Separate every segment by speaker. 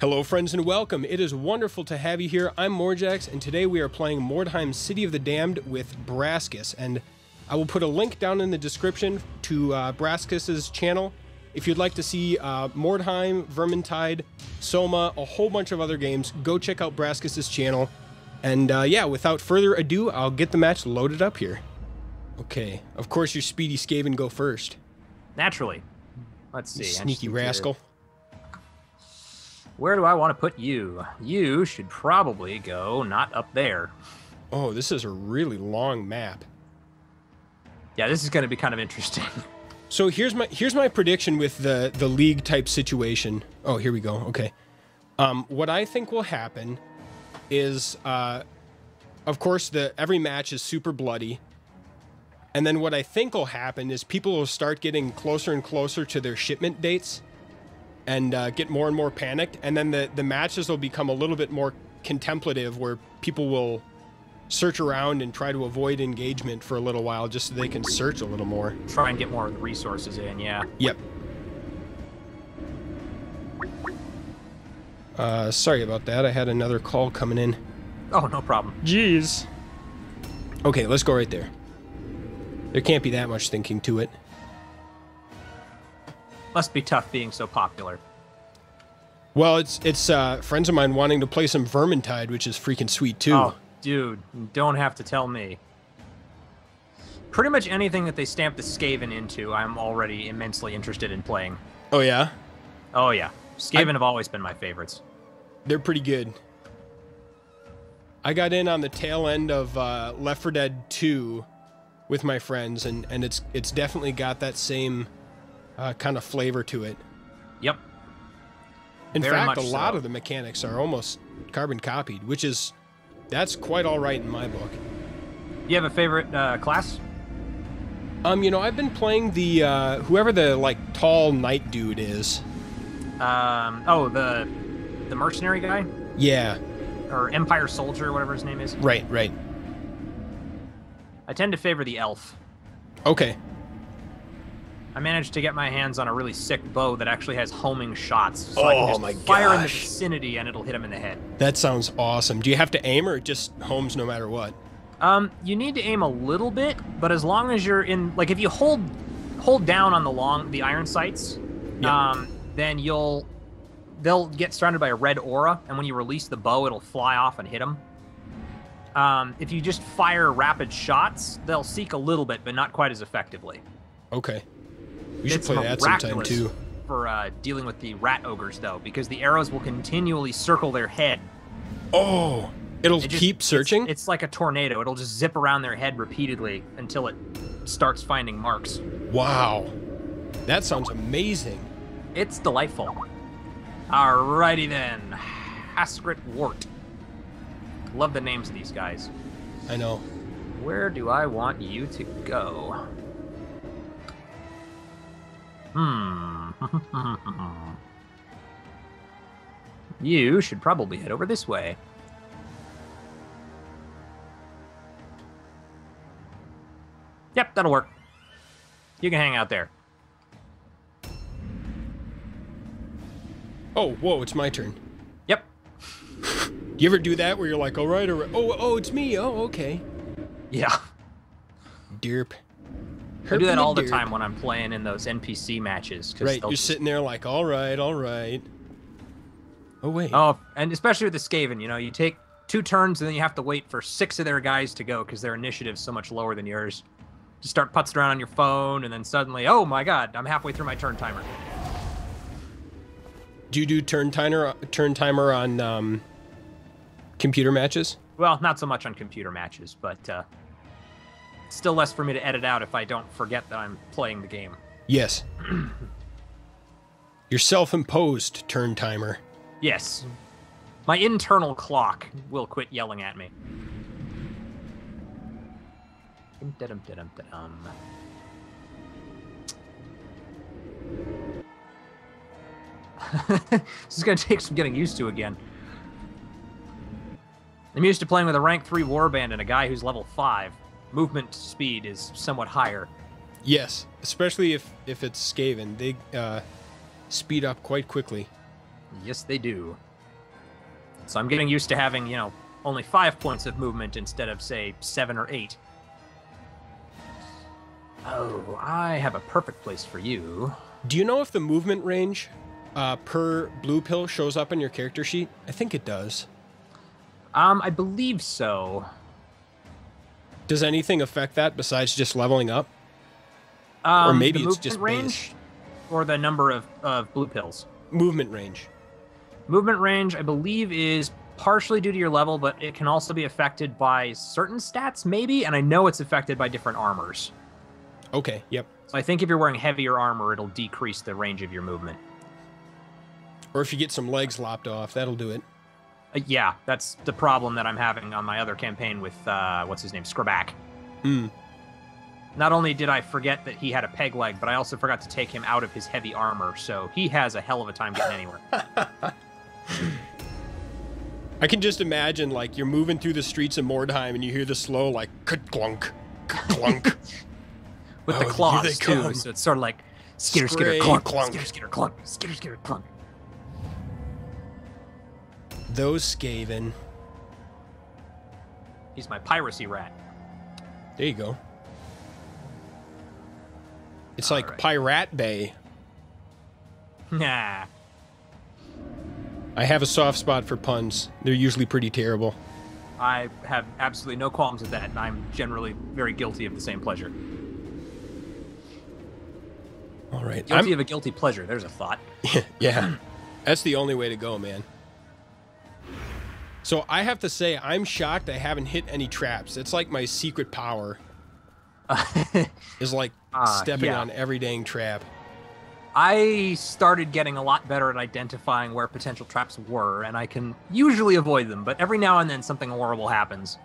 Speaker 1: Hello, friends, and welcome. It is wonderful to have you here. I'm Morjax, and today we are playing Mordheim City of the Damned with Brascus. And I will put a link down in the description to uh, Brascus's channel if you'd like to see uh, Mordheim, Vermintide, Soma, a whole bunch of other games. Go check out Brascus's channel. And uh, yeah, without further ado, I'll get the match loaded up here. Okay, of course, your speedy Skaven go first.
Speaker 2: Naturally. Let's see.
Speaker 1: You sneaky rascal.
Speaker 2: Where do I want to put you? You should probably go not up there.
Speaker 1: Oh, this is a really long map.
Speaker 2: Yeah, this is going to be kind of interesting.
Speaker 1: So here's my here's my prediction with the the league type situation. Oh, here we go. Okay. Um, what I think will happen is, uh, of course, the every match is super bloody, and then what I think will happen is people will start getting closer and closer to their shipment dates, and uh, get more and more panicked, and then the the matches will become a little bit more contemplative, where people will search around and try to avoid engagement for a little while, just so they can search a little more.
Speaker 2: Try and get more of the resources in, yeah.
Speaker 1: Yep. Uh, sorry about that. I had another call coming in.
Speaker 2: Oh, no problem.
Speaker 1: Jeez. Okay, let's go right there. There can't be that much thinking to it.
Speaker 2: Must be tough being so popular.
Speaker 1: Well, it's it's uh, friends of mine wanting to play some Vermintide, which is freaking sweet too.
Speaker 2: Oh, dude, don't have to tell me. Pretty much anything that they stamp the Skaven into, I'm already immensely interested in playing.
Speaker 1: Oh, yeah,
Speaker 2: Oh, yeah. Skaven have always been my favorites.
Speaker 1: they're pretty good. I got in on the tail end of uh, Left 4 Dead 2 with my friends, and and it's it's definitely got that same uh, kind of flavor to it.
Speaker 2: Yep.
Speaker 1: In
Speaker 2: Very
Speaker 1: fact, a lot
Speaker 2: so.
Speaker 1: of the mechanics are almost carbon copied, which is that's quite all right in my book.
Speaker 2: You have a favorite uh, class?
Speaker 1: Um, you know, I've been playing the uh, whoever the like tall knight dude is.
Speaker 2: Um, oh, the the mercenary guy?
Speaker 1: Yeah,
Speaker 2: Or Empire Soldier, whatever his name is.
Speaker 1: right, right.
Speaker 2: I tend to favor the elf.
Speaker 1: Okay,
Speaker 2: I managed to get my hands on a really sick bow that actually has homing shots. So
Speaker 1: Oh
Speaker 2: I can just
Speaker 1: my
Speaker 2: fire in the vicinity and it'll hit him in the head.
Speaker 1: that sounds awesome. Do you have to aim or it just homes no matter what?
Speaker 2: Um, you need to aim a little bit, but as long as you're in, like, if you hold hold down on the long the iron sights,
Speaker 1: Yeah.
Speaker 2: um, then you'll they'll get surrounded by a red aura, and when you release the bow, it'll fly off and hit them. Um, if you just fire rapid shots, they'll seek a little bit, but not quite as effectively.
Speaker 1: Okay, we should play that sometime too.
Speaker 2: For uh, dealing with the rat ogres, though, because the arrows will continually circle their head.
Speaker 1: Oh, it'll
Speaker 2: It just-
Speaker 1: keep
Speaker 2: it's-
Speaker 1: searching.
Speaker 2: It's, like a tornado. It'll just zip around their head repeatedly until it starts finding marks.
Speaker 1: wow, that sounds amazing.
Speaker 2: It's delightful. Alrighty then. Haskrit Wart. Love the names of these guys.
Speaker 1: I know.
Speaker 2: Where do I want you to go? Hmm. you should probably head over this way. Yep, that'll work. You can hang out there.
Speaker 1: Oh, whoa, it's my turn.
Speaker 2: Yep.
Speaker 1: You ever do that where you're like, all right, all right. Oh, oh, it's me. Oh, okay.
Speaker 2: Yeah.
Speaker 1: Derp.
Speaker 2: I do that all the
Speaker 1: derp.
Speaker 2: time when I'm playing in those NPC matches. 'cause
Speaker 1: Right, you're
Speaker 2: just-
Speaker 1: sitting there like, all right, all right. Oh wait.
Speaker 2: Oh, and especially with the Skaven, you know, you take two turns and then you have to wait for six of their guys to go because their initiative's so much lower than yours. Just start putzing around on your phone, and then suddenly, oh my god, I'm halfway through my turn timer.
Speaker 1: Do you do turn timer turn timer on um, computer matches?
Speaker 2: Well, not so much on computer matches, but uh, still less for me to edit out if I don't forget that I'm playing the game.
Speaker 1: Yes. Your self-imposed turn timer.
Speaker 2: Yes. My internal clock will quit yelling at me. This is going to take some getting used to again. I'm used to playing with a rank 3 warband and a guy who's level 5. Movement speed is somewhat higher.
Speaker 1: Yes, especially if if it's Skaven, they uh, speed up quite quickly.
Speaker 2: Yes, they do. So I'm getting used to having, you know, only five points of movement instead of, say, seven or eight. Oh, I have a perfect place for you.
Speaker 1: Do you know if the movement range uh, per blue pill shows up on your character sheet? I think it does.
Speaker 2: Um, I believe so.
Speaker 1: Does anything affect that besides just leveling up?
Speaker 2: Um,
Speaker 1: or maybe it's just
Speaker 2: movement
Speaker 1: base.
Speaker 2: range or the number of, of blue pills.
Speaker 1: Movement range.
Speaker 2: Movement range, I believe, is partially due to your level, but it can also be affected by certain stats, maybe. And I know it's affected by different armors.
Speaker 1: Okay, yep.
Speaker 2: So I think if you're wearing heavier armor, it'll decrease the range of your movement.
Speaker 1: Or if you get some legs lopped off, that'll do it.
Speaker 2: Uh, yeah, that's the problem that I'm having on my other campaign with uh, what's his name, Skraback.
Speaker 1: Hmm.
Speaker 2: Not only did I forget that he had a peg leg, but I also forgot to take him out of his heavy armor, so he has a hell of a time getting anywhere.
Speaker 1: I can just imagine like you're moving through the streets of Mordheim and you hear the slow like clunk, clunk.
Speaker 2: With
Speaker 1: Oh,
Speaker 2: the claws too,
Speaker 1: come.
Speaker 2: so it's sort of like skitter skitter clunk,
Speaker 1: clunk.
Speaker 2: skitter skitter clunk, skitter skitter clunk.
Speaker 1: Those Skaven.
Speaker 2: He's my piracy rat.
Speaker 1: There you go. It's like
Speaker 2: Alright.
Speaker 1: Pirate Bay.
Speaker 2: Nah.
Speaker 1: I have a soft spot for puns. They're usually pretty terrible.
Speaker 2: I have absolutely no qualms with that, and I'm generally very guilty of the same pleasure.
Speaker 1: All right.
Speaker 2: Guilty
Speaker 1: I'm-
Speaker 2: of a guilty pleasure. There's a thought.
Speaker 1: yeah. That's the only way to go, man. So I have to say, I'm shocked I haven't hit any traps. It's like my secret power is like
Speaker 2: Ah,
Speaker 1: stepping
Speaker 2: yeah.
Speaker 1: on every dang trap.
Speaker 2: I started getting a lot better at identifying where potential traps were, and I can usually avoid them, but every now and then something horrible happens.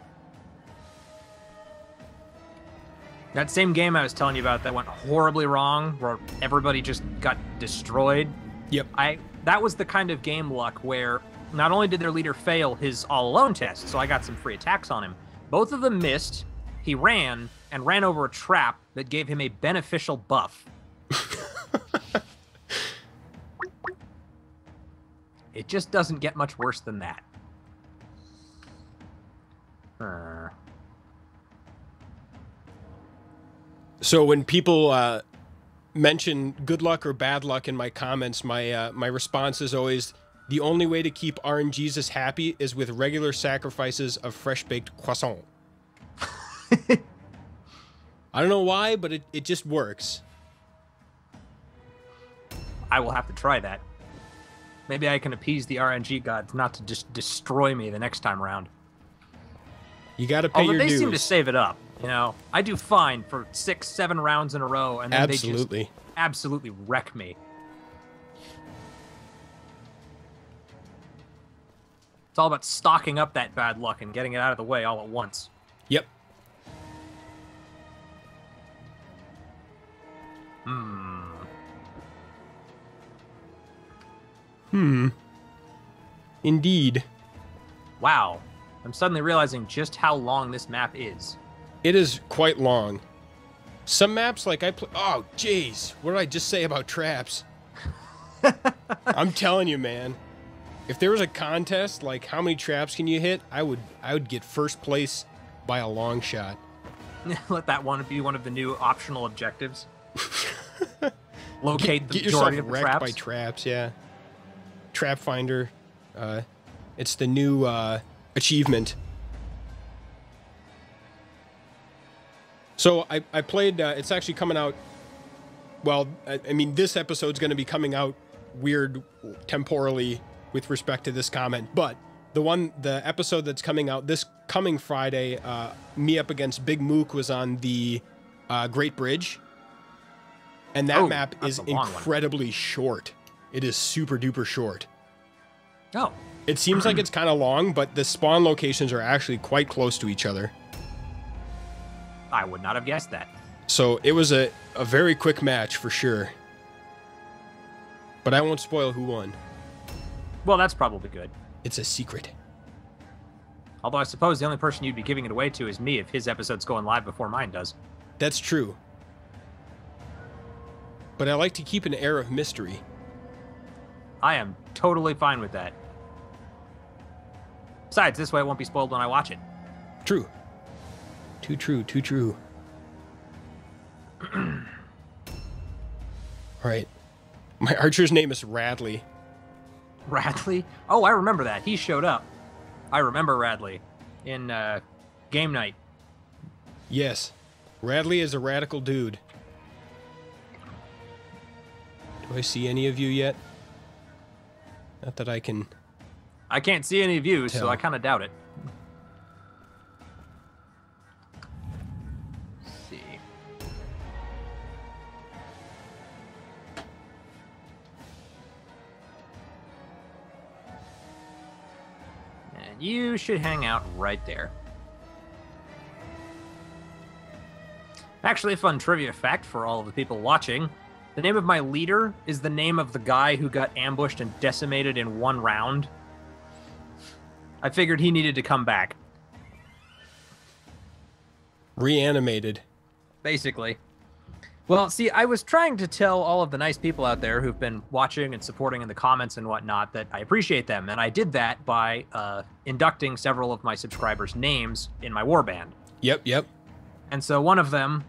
Speaker 2: That same game I was telling you about that went horribly wrong, where everybody just got destroyed.
Speaker 1: Yep.
Speaker 2: I that was the kind of game luck where not only did their leader fail his all alone test, so I got some free attacks on him. Both of them missed. He ran and ran over a trap that gave him a beneficial buff. it just doesn't get much worse than that. Uh,
Speaker 1: So when people uh, mention good luck or bad luck in my comments, my uh, my response is always the only way to keep RNGesus happy is with regular sacrifices of fresh baked croissant. I don't know why, but it, it just works.
Speaker 2: I will have to try that. Maybe I can appease the RNG gods not to just destroy me the next time around.
Speaker 1: You got to pay
Speaker 2: Although
Speaker 1: your
Speaker 2: they
Speaker 1: dues.
Speaker 2: seem to save it up. You know, I do fine for six, seven rounds in a row, and then they just absolutely wreck me. It's all about stocking up that bad luck and getting it out of the way all at once.
Speaker 1: Yep.
Speaker 2: Hmm.
Speaker 1: Hmm. Indeed.
Speaker 2: Wow. I'm suddenly realizing just how long this map is.
Speaker 1: It is quite long. Some maps, like I play. Oh, jeez. What did I just say about traps? I'm telling you, man. If there was a contest, like how many traps can you hit, I would, I would get first place by a long shot.
Speaker 2: Let that one be one of the new optional objectives. Locate
Speaker 1: Get,
Speaker 2: the
Speaker 1: get yourself
Speaker 2: majority of the
Speaker 1: wrecked
Speaker 2: traps.
Speaker 1: by traps. Yeah. Trap finder. Uh, it's the new uh, achievement. So I, I played. Uh, it's actually coming out. Well, I, I mean, this episode's going to be coming out weird temporally with respect to this comment, but the one, the episode that's coming out this coming Friday, uh, me up against Big Mook was on the uh, Great Bridge, and that
Speaker 2: Oh,
Speaker 1: map is
Speaker 2: long one.
Speaker 1: incredibly short. It is super duper short.
Speaker 2: Oh,
Speaker 1: It seems like it's kind of long, but the spawn locations are actually quite close to each other.
Speaker 2: I would not have guessed that.
Speaker 1: So it was a, a very quick match for sure. But I won't spoil who won.
Speaker 2: Well, that's probably good.
Speaker 1: It's a secret.
Speaker 2: Although I suppose the only person you'd be giving it away to is me if his episode's going live before mine does.
Speaker 1: That's true. But I like to keep an air of mystery.
Speaker 2: I am totally fine with that. Besides, this way it won't be spoiled when I watch it.
Speaker 1: True. Too true, too true. All right. My archer's name is Radley.
Speaker 2: Radley? Oh, I remember that. He showed up. I remember Radley in uh, game night.
Speaker 1: Yes. Radley is a radical dude. Do I see any of you yet? Not that I can.
Speaker 2: I can't see any views, so
Speaker 1: Tell.
Speaker 2: I kind of doubt it. You should hang out right there. Actually, a fun trivia fact for all of the people watching. The name of my leader is the name of the guy who got ambushed and decimated in one round. I figured he needed to come back,
Speaker 1: Reanimated.
Speaker 2: basically. Well, see, I was trying to tell all of the nice people out there who've been watching and supporting in the comments and whatnot that I appreciate them, and I did that by uh, inducting several of my subscribers' names in my warband.
Speaker 1: Yep, yep.
Speaker 2: And so one of them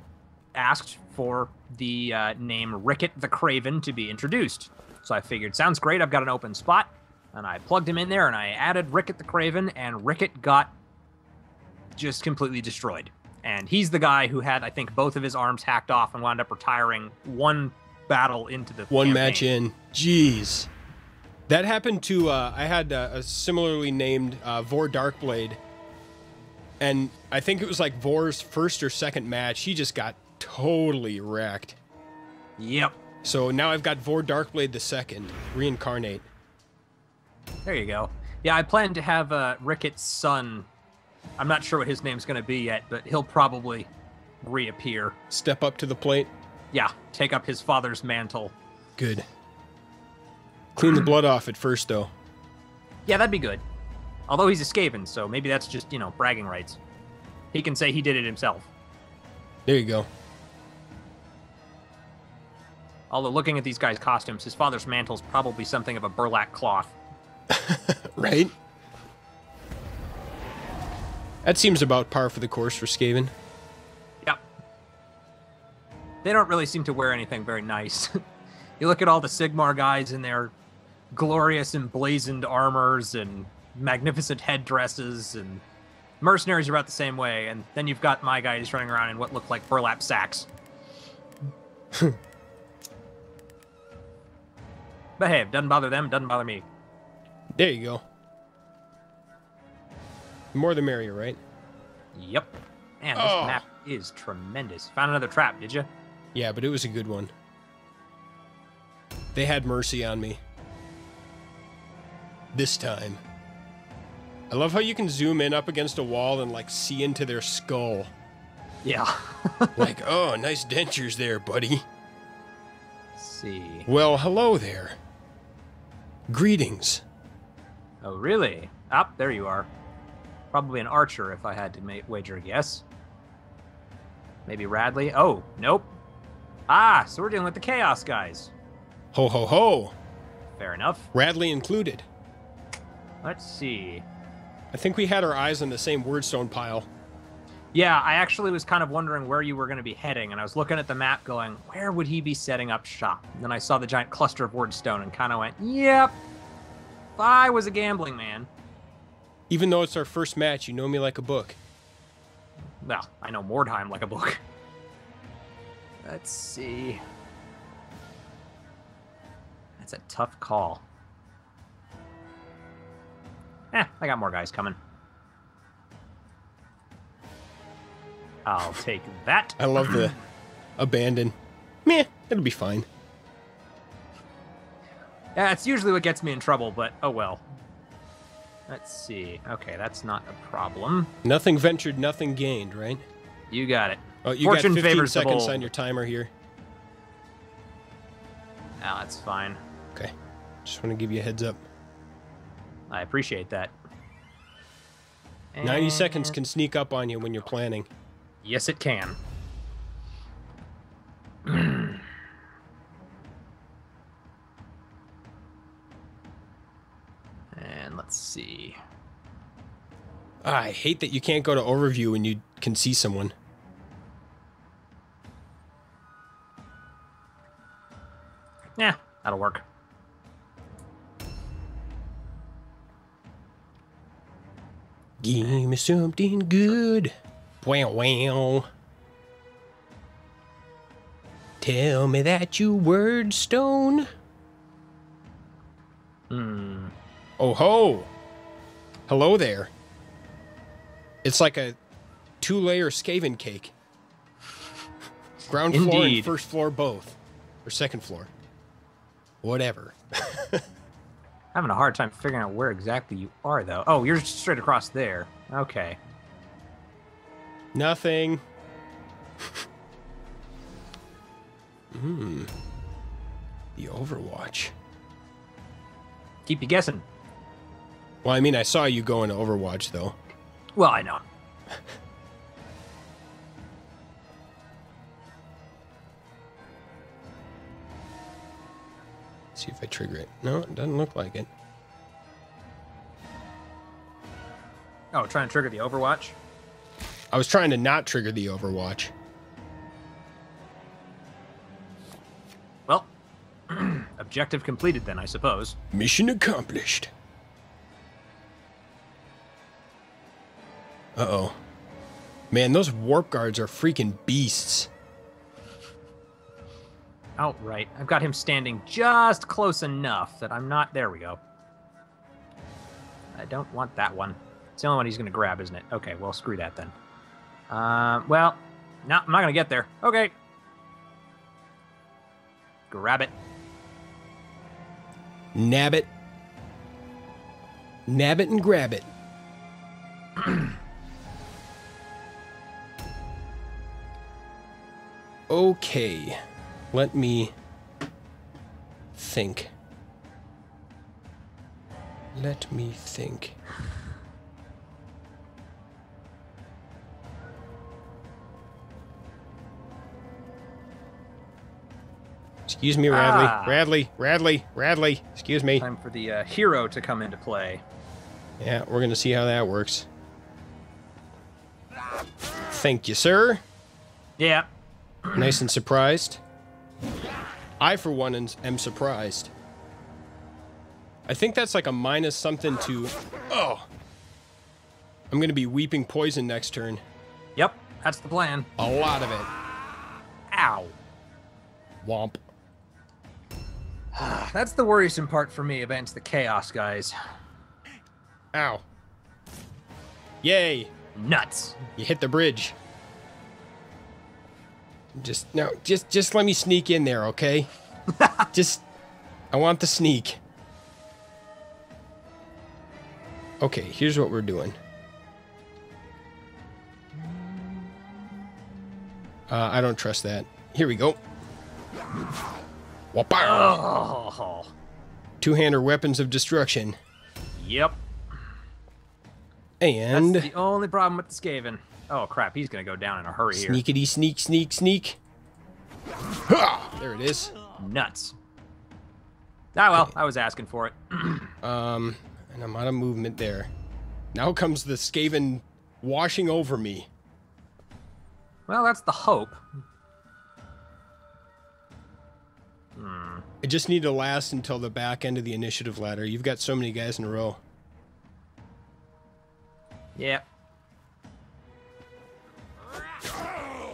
Speaker 2: asked for the uh, name Ricket the Craven to be introduced. So I figured, sounds great. I've got an open spot. And I plugged him in there and I added Ricket the Craven, and Ricket got just completely destroyed. And he's the guy who had, I think, both of his arms hacked off and wound up retiring one battle into the
Speaker 1: One
Speaker 2: campaign.
Speaker 1: match in. Jeez. That happened to, uh, I had uh, a similarly named uh, Vor Darkblade. And I think it was like Vor's first or second match. He just got totally wrecked.
Speaker 2: Yep.
Speaker 1: So now I've got Vor Darkblade the second, reincarnate.
Speaker 2: There you go. Yeah, I plan to have uh, Ricket's son. I'm not sure what his name's going to be yet, but he'll probably reappear.
Speaker 1: Step up to the plate.
Speaker 2: Yeah, take up his father's mantle.
Speaker 1: Good. Clean the blood off at first, though.
Speaker 2: Yeah, that'd be good. Although he's a escaping, so maybe that's just, you know, bragging rights. He can say he did it himself.
Speaker 1: There you go.
Speaker 2: Although looking at these guys' costumes, his father's mantle's probably something of a burlap cloth.
Speaker 1: Right? That seems about par for the course for Skaven.
Speaker 2: Yep. They don't really seem to wear anything very nice. you look at all the Sigmar guys in their glorious emblazoned armors and magnificent headdresses, and mercenaries are about the same way. And then you've got my guys running around in what look like burlap sacks. but hey, it doesn't bother them, doesn't bother me.
Speaker 1: There you go. The more the merrier, right?
Speaker 2: Yep. Man, this
Speaker 1: Oh.
Speaker 2: map is tremendous. Found another trap, did you?
Speaker 1: Yeah, but it was a good one. They had mercy on me. This time. I love how you can zoom in up against a wall and like see into their skull.
Speaker 2: Yeah.
Speaker 1: Like, oh, nice dentures there, buddy.
Speaker 2: Let's see.
Speaker 1: Well, hello there. Greetings.
Speaker 2: Oh, really? Up, there you are. Probably an archer if I had to ma- wager a guess. Maybe Radley? Oh, nope. Ah, so we're dealing with the Chaos guys.
Speaker 1: Ho ho ho.
Speaker 2: Fair enough.
Speaker 1: Radley included.
Speaker 2: Let's see.
Speaker 1: I think we had our eyes on the same wyrdstone pile.
Speaker 2: Yeah, I actually was kind of wondering where you were going to be heading, and I was looking at the map going, where would he be setting up shop? And then I saw the giant cluster of Wyrdstone and kind of went, yep. If I was a gambling man.
Speaker 1: Even though it's our first match, you know me like a book.
Speaker 2: Well, I know Mordheim like a book. Let's see. That's a tough call. Eh, I got more guys coming. I'll take that.
Speaker 1: I love the abandon. Meh, it'll be fine.
Speaker 2: Yeah, it's usually what gets me in trouble, but oh well. Let's see. Okay, that's not a problem.
Speaker 1: Nothing ventured, nothing gained, right?
Speaker 2: You got it.
Speaker 1: Oh, you
Speaker 2: Fortune
Speaker 1: got 15
Speaker 2: favors the
Speaker 1: seconds on your timer here.
Speaker 2: Ah, that's fine.
Speaker 1: Okay. Just want to give you a heads up.
Speaker 2: I appreciate that.
Speaker 1: 90 seconds can sneak up on you when you're planning.
Speaker 2: Yes, it can. And let's see.
Speaker 1: Ah, I hate that you can't go to overview when you can see someone.
Speaker 2: Yeah, that'll work.
Speaker 1: Give me something good. Wow, wow. Tell me that you wyrdstone.
Speaker 2: Hmm.
Speaker 1: Oh ho! Hello there. It's like a two layer Skaven cake. Ground floor and first floor both. Or second floor. Whatever.
Speaker 2: Having a hard time figuring out where exactly you are, though. Oh, you're straight across there. Okay.
Speaker 1: Nothing. Hmm. The Overwatch.
Speaker 2: Keep you guessing.
Speaker 1: Well, I mean, I saw you go into Overwatch, though.
Speaker 2: Well, I know.
Speaker 1: See if I trigger it. No, it doesn't look like it.
Speaker 2: Oh, trying to trigger the Overwatch?
Speaker 1: I was trying to not trigger the Overwatch.
Speaker 2: Well, objective completed then, I suppose.
Speaker 1: Mission accomplished. Uh oh. Man, those warp guards are freaking beasts.
Speaker 2: Outright. I've got him standing just close enough that I'm not. There we go. I don't want that one. It's the only one he's going to grab, isn't it? Okay, well, screw that then. Uh, well, no, I'm not going to get there. Okay. Grab it.
Speaker 1: Nab it. Nab it and grab it. Okay. Let me think. Let me think. Excuse me, Radley.
Speaker 2: Ah.
Speaker 1: Radley, Radley, Radley. Excuse me.
Speaker 2: Time for the uh, hero to come into play.
Speaker 1: Yeah, we're gonna see how that works. Thank you, sir.
Speaker 2: Yeah.
Speaker 1: Nice and surprised. I, for one, am- surprised. I think that's like a minus something to. Oh! I'm gonna be weeping poison next turn.
Speaker 2: Yep. That's the plan.
Speaker 1: A lot of it.
Speaker 2: Ow.
Speaker 1: Womp.
Speaker 2: Ah, that's the worrisome part for me against the Chaos guys.
Speaker 1: Ow. Yay!
Speaker 2: Nuts.
Speaker 1: You hit the bridge. Just no, just just let me sneak in there, okay? just I want the sneak. Okay, here's what we're doing. Uh, I don't trust that. Here we go.
Speaker 2: Oh.
Speaker 1: Two-hander weapons of destruction.
Speaker 2: Yep.
Speaker 1: And
Speaker 2: That's the only problem with the Skaven. Oh crap, he's gonna go down in a hurry here.
Speaker 1: sneakity sneak sneak sneak. Ha! There it is.
Speaker 2: Nuts. Ah well, I was asking for it.
Speaker 1: Um, and I'm out of movement there. Now comes the Skaven washing over me.
Speaker 2: well, that's the hope.
Speaker 1: I just need to last until the back end of the initiative ladder. You've got so many guys in a row.
Speaker 2: Yeah.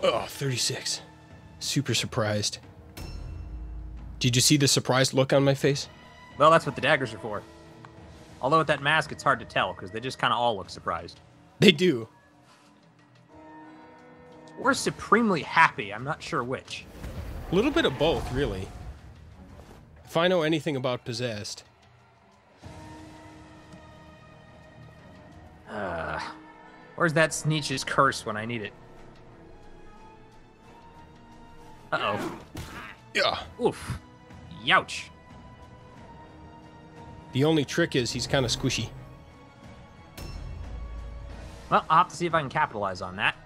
Speaker 1: Oh, 36. Super surprised. Did you see the surprised look on my face?
Speaker 2: Well, that's what the daggers are for. Although with that mask, it's hard to tell because they just kind of all look surprised.
Speaker 1: They do.
Speaker 2: Or supremely happy. I'm not sure which.
Speaker 1: A little bit of both, really. If I know anything about possessed.
Speaker 2: Uh, where's that Sneech's curse when I need it? Uh oh. Yeah. Oof. Youch.
Speaker 1: The only trick is he's kind of squishy.
Speaker 2: Well, I'll have to see if I can capitalize on that.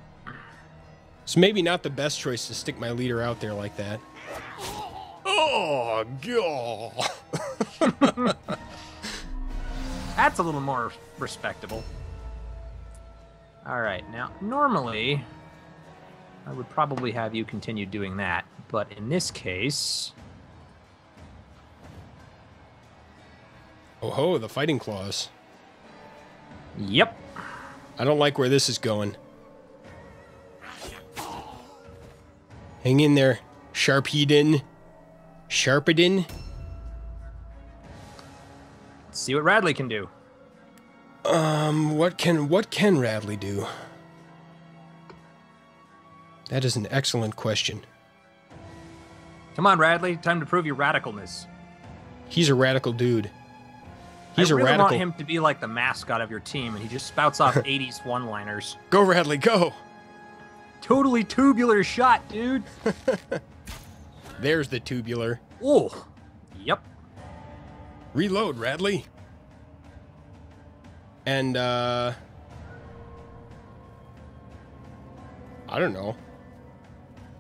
Speaker 1: It's maybe not the best choice to stick my leader out there like that. Oh, God.
Speaker 2: That's a little more respectable. All right. Now, normally, I would probably have you continue doing that, but in this case,
Speaker 1: Oh ho, the fighting claws.
Speaker 2: yep.
Speaker 1: I don't like where this is going. Hang in there, Sharpeden. Sharpeden.
Speaker 2: Let's see what Radley can do.
Speaker 1: Um, what can what can Radley do? That is an excellent question.
Speaker 2: Come on, Radley. Time to prove your radicalness.
Speaker 1: He's a radical dude. He's
Speaker 2: I
Speaker 1: a
Speaker 2: really
Speaker 1: radical.
Speaker 2: want him to be like the mascot of your team, and he just spouts off 80s one-liners.
Speaker 1: Go Radley, go.
Speaker 2: Totally tubular shot, dude.
Speaker 1: There's the tubular.
Speaker 2: Oh, yep.
Speaker 1: Reload, Radley. And uh I don't know.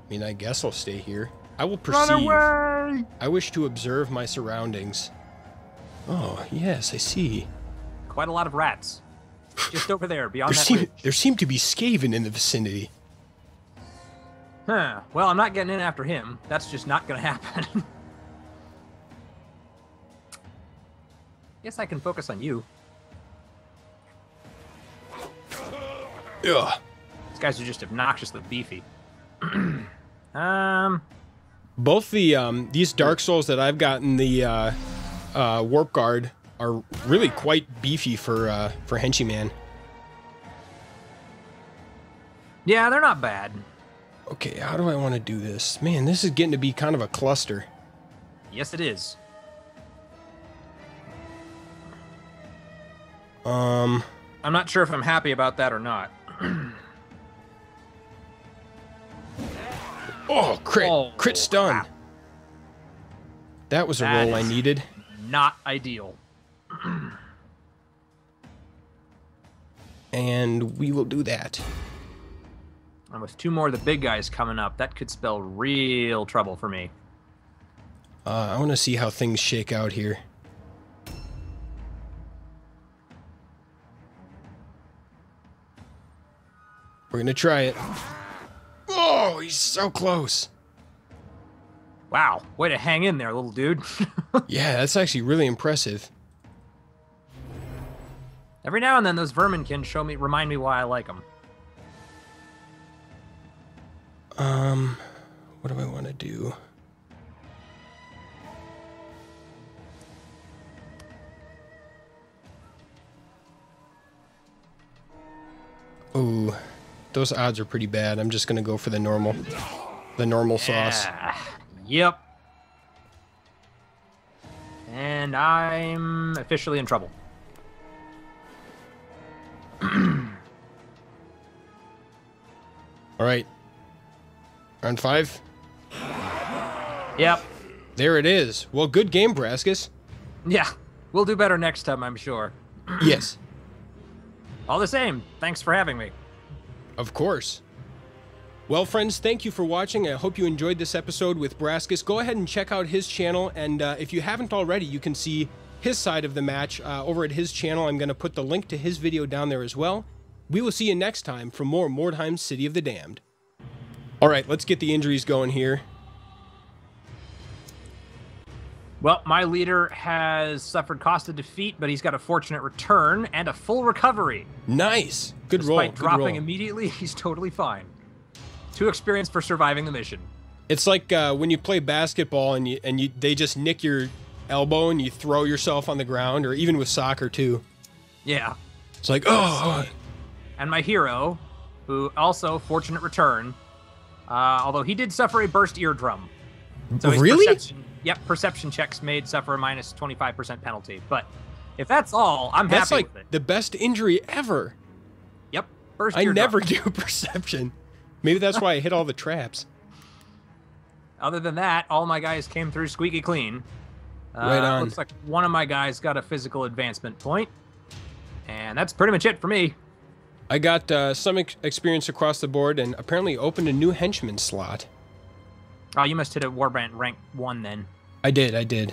Speaker 1: I mean, I guess I'll stay here. I will perceive.
Speaker 2: away!
Speaker 1: I wish to observe my surroundings. Oh, yes, I see.
Speaker 2: Quite a lot of rats. Just over there, beyond
Speaker 1: There
Speaker 2: that
Speaker 1: seem
Speaker 2: ridge.
Speaker 1: there seem to be Skaven in the vicinity.
Speaker 2: Huh. Well, I'm not getting in after him. That's just not gonna happen. Guess I can focus on you.
Speaker 1: Ugh.
Speaker 2: These guys are just obnoxiously beefy. um,
Speaker 1: Both the um these Dark Souls that I've gotten the uh uh Warp Guard are really quite beefy for uh for Henchy Man.
Speaker 2: yeah, they're not bad.
Speaker 1: Okay, how do I want to do this? Man, this is getting to be kind of a cluster.
Speaker 2: Yes, it is.
Speaker 1: Um,
Speaker 2: I'm not sure if I'm happy about that or not.
Speaker 1: Oh, crit,
Speaker 2: Oh,
Speaker 1: crit stun.
Speaker 2: crap.
Speaker 1: That was a
Speaker 2: That
Speaker 1: roll I needed.
Speaker 2: Not ideal.
Speaker 1: And we will do that.
Speaker 2: And with two more of the big guys coming up, that could spell real trouble for me.
Speaker 1: Uh, I want to see how things shake out here. We're gonna try it. Oh, he's so close.
Speaker 2: Wow, way to hang in there, little dude.
Speaker 1: Yeah, that's actually really impressive.
Speaker 2: Every now and then, those vermin can show me, remind me why I like them.
Speaker 1: Um, what do I want to do? Those odds are pretty bad. I'm just gonna go for the normal, the normal sauce.
Speaker 2: Ah, yep. And I'm officially in trouble.
Speaker 1: All right, round five.
Speaker 2: Yep.
Speaker 1: There it is. Well, good game, Brascus.
Speaker 2: Yeah. We'll do better next time, I'm sure.
Speaker 1: yes,
Speaker 2: All the same, thanks for having me.
Speaker 1: Of course. Well, friends, thank you for watching. I hope you enjoyed this episode with Brascus. Go ahead and check out his channel, and uh, if you haven't already, you can see his side of the match uh, over at his channel. I'm going to put the link to his video down there as well. We will see you next time for more Mordheim City of the Damned. All right, let's get the injuries going here.
Speaker 2: Well, my leader has suffered cost of defeat, but he's got a fortunate return and a full recovery.
Speaker 1: Nice. Good roll.
Speaker 2: Despite dropping
Speaker 1: roll.
Speaker 2: immediately, he's totally fine. Two experience for surviving the mission.
Speaker 1: It's like uh, when you play basketball and you and you they just nick your elbow and you throw yourself on the ground, or even with soccer too.
Speaker 2: Yeah.
Speaker 1: It's like, oh,
Speaker 2: And my hero, who also fortunate return, uh, although he did suffer a burst eardrum. So
Speaker 1: really?
Speaker 2: Perception, yep, perception checks made suffer a minus 25% penalty. But if that's all, I'm
Speaker 1: That's
Speaker 2: happy
Speaker 1: like
Speaker 2: with it.
Speaker 1: the best injury ever.
Speaker 2: Yep, burst
Speaker 1: I never do perception. Maybe that's why I hit all the traps.
Speaker 2: Other than that, all my guys came through squeaky clean. Uh,
Speaker 1: Right on.
Speaker 2: Looks like one of my guys got a physical advancement point, and that's pretty much it for me.
Speaker 1: I got uh, some ex- experience across the board and apparently opened a new henchman slot.
Speaker 2: Oh, you must hit a warband rank one then.
Speaker 1: I did, I did.